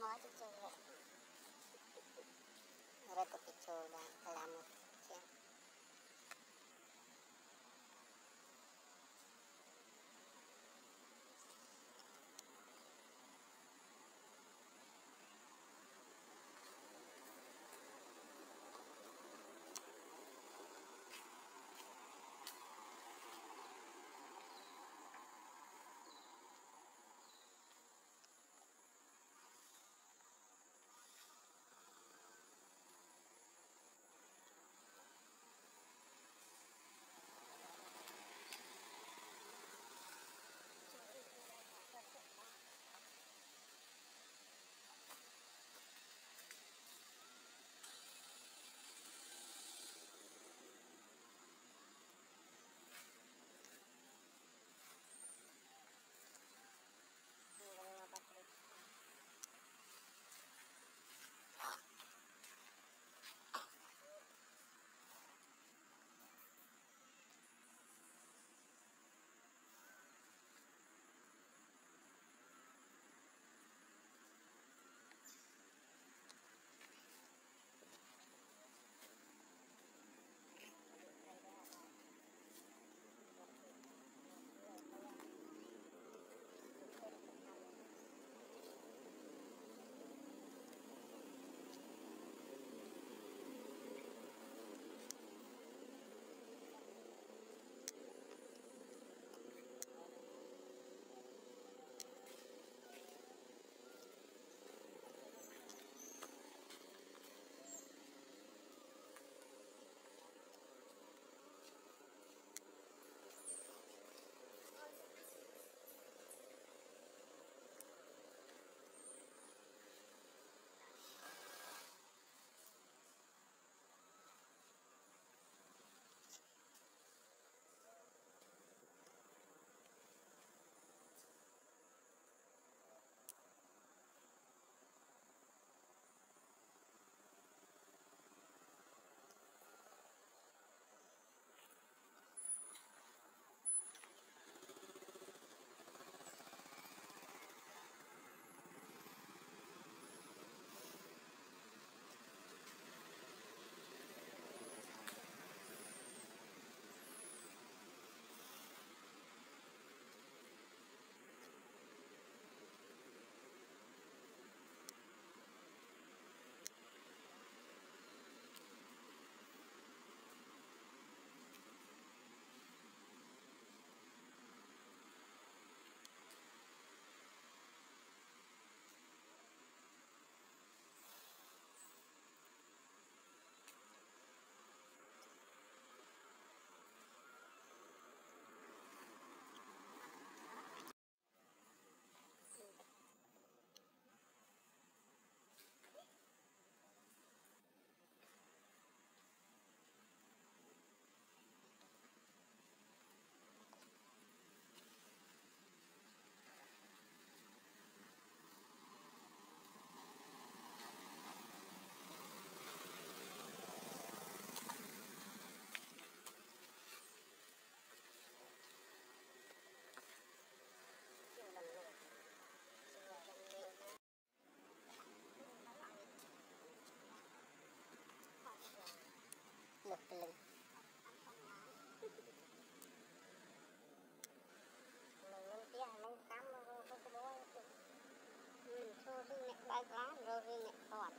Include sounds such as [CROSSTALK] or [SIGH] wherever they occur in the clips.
Mau aja cewek meretuk hijau dan ព្រលឹងនឹងនឹងទៀតនឹងកម្មរបស់ពុទ្ធបរិស័ទមិនចូលគឺអ្នកបើកឡានរករឿងអ្នកធាត់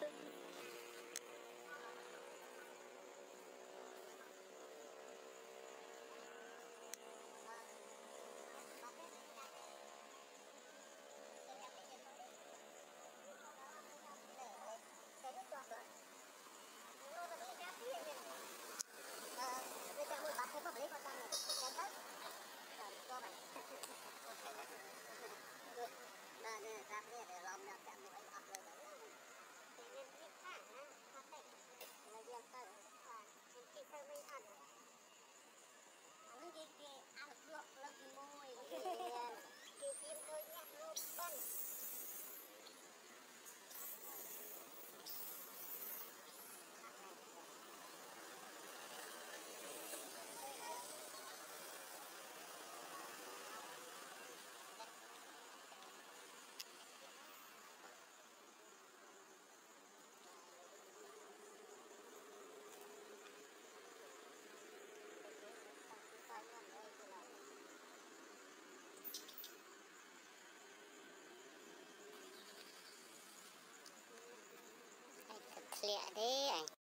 Thank [LAUGHS] you. lẹ thế anh